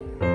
you